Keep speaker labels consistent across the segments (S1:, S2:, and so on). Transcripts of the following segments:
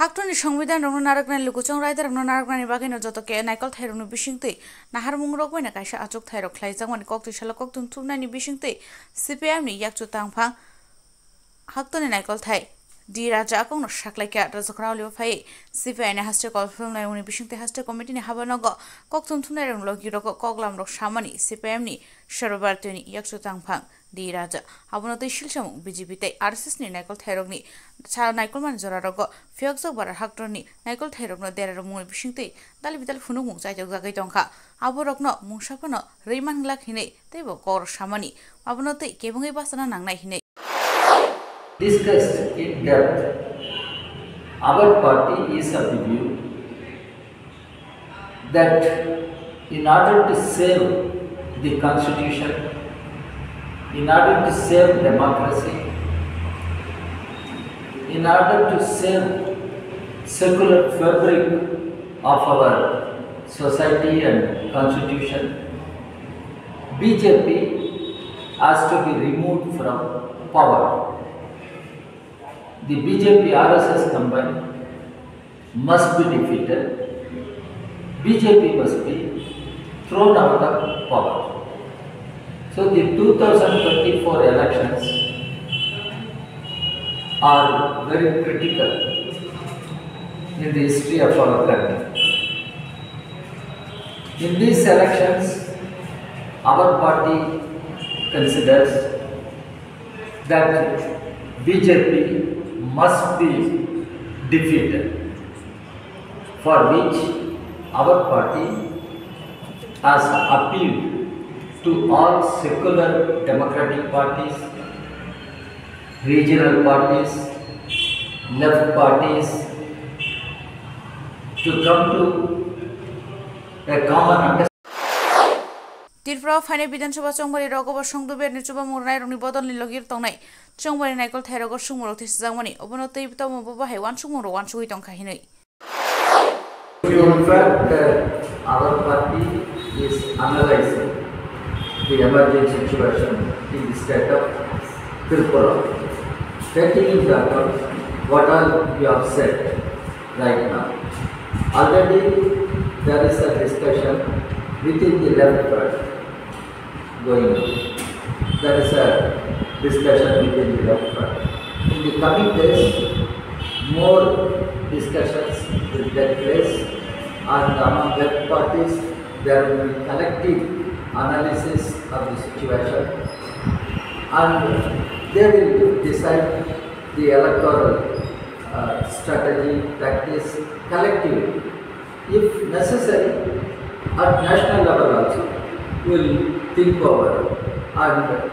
S1: হাকটনি 디라자공 샤클라이카 라즈크라울리오 파이 시페네 하스테 콜플 나이오니 비싱테 하스테 코미티니 하바나고 콕툼툼네랑 로기로고 콕람로 샤마니 시페엠니 셔르바르테니 약수탕팡 ডিরাজ আবনতে শিলসম বিজেপিতে আরসিস নি নাইকল থাইরগনি চা নাইকল মান জরারগ ফিয়কস বারা হাক্টরনি নাইকল থাইরগন দেরার মুল বিশিংতে দালি বিদাল ফুনুং চাইজক জাগাই টংখা আবরগ্ন মুসাফানো রৈমান গ্লাক হিনে তেব কর সামানি। আবনতে কেবঙ্গই বাসনা নাংনাই হিনে
S2: discussed in depth. Our party is of the view that in order to save the constitution, in order to save democracy, in order to save secular fabric of our society and constitution, BJP has to be removed from power the BJP RSS combined must be defeated. BJP must be thrown out of power. So the 2024 elections are very critical in the history of our country. In these elections, our party considers that BJP must be defeated, for which our party has appealed to all secular democratic parties, regional parties, left parties to come to a common understanding.
S1: tirpro phane bidan sabha chongmari rogo ba songdobe ni chuba murnai roni bodon ni logir tongnai chongmari naikol thairo go sungmoro this jangmani obonotei to
S2: mo ba hai wan sungmoro wan sui tong khahinai you fact that our party is analyzing the emerging situation in the state of Tripura, taking into account what all we have said right now. Already there is a discussion within the left front going on. There is a discussion within the front. In the coming days, more discussions will take place and among left parties there will be collective analysis of the situation and they will decide the electoral uh, strategy practice collectively. If necessary, at national level also, will think over and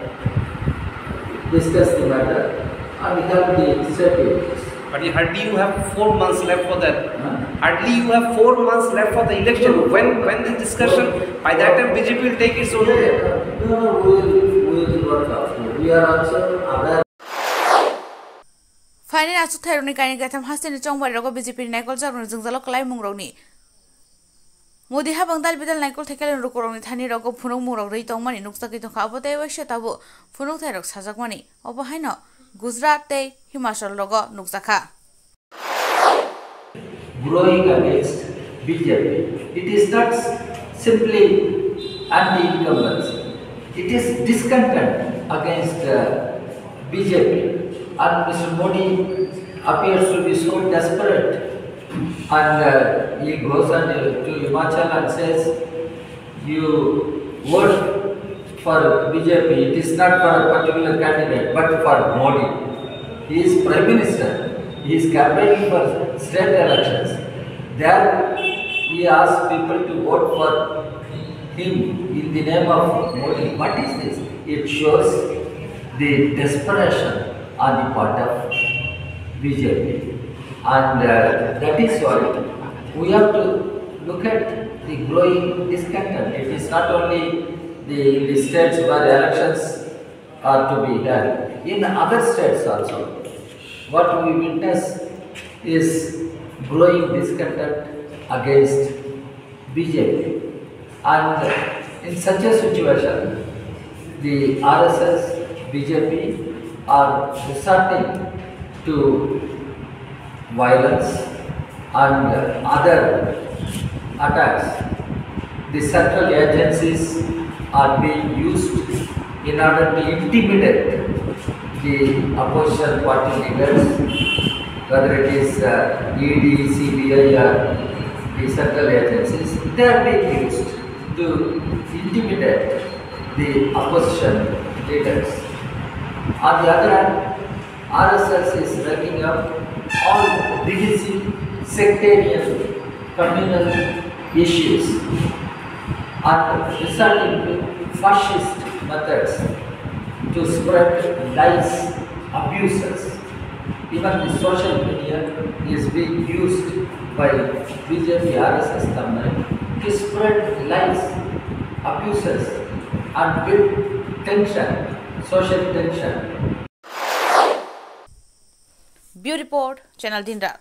S2: discuss the matter and have the strategies.
S3: But you hardly you have four months left for that.
S2: Huh?
S3: Hardly you have four months left for the election. No. When when the discussion, no. by that time BJP will take its own.
S2: Yeah, no, no, we will, we will work after. We are also aware.
S1: Final आसु थाइरनि गायनि गाथाम हास्टेनि चंबारि रग बिजेपिनि नायगल जाब्रन जोंजाल कलाय मुंग्रनि মোদি হাবাং দাল বিদাল নাইকল থেকেলেন রুকরংনি Thani রগ ফুনুং মুরক রই তংমানি নুকসাকি তংখা অবতাই বৈশ্য তাবো ফুনুং থাইরক সাজাকমানি অবহাইন গুজরাট তে হিমাচল রগ নুকজাখা
S2: growing against BJP. It is not simply anti-incumbency. It is discontent against uh, BJP. And Mr. Modi appears to be so desperate. And uh, he goes on uh, to Himachal and says, you vote for BJP. It is not for a particular candidate, but for Modi. He is Prime Minister. He is campaigning for state elections. There he asks people to vote for him in the name of Modi. What is this? It shows the desperation on the part of BJP. And uh, that is why we have to look at the growing discontent. It is not only the, the states where elections are to be done, in other states also what we witness is growing discontent against BJP. And in such a situation, the RSS, BJP are resorting to violence and other attacks, the central agencies are being used in order to intimidate the opposition party leaders, whether it is uh, ED, CBI or the central agencies, they are being used to intimidate the opposition leaders. On the other hand, RSS is racking up all divisive, sectarian, communal issues and resulting to fascist methods to spread lies, abuses. Even the social media is being used by BJP RSS government to spread lies, abuses and build tension, social tension
S1: bureau report channel दिन रात।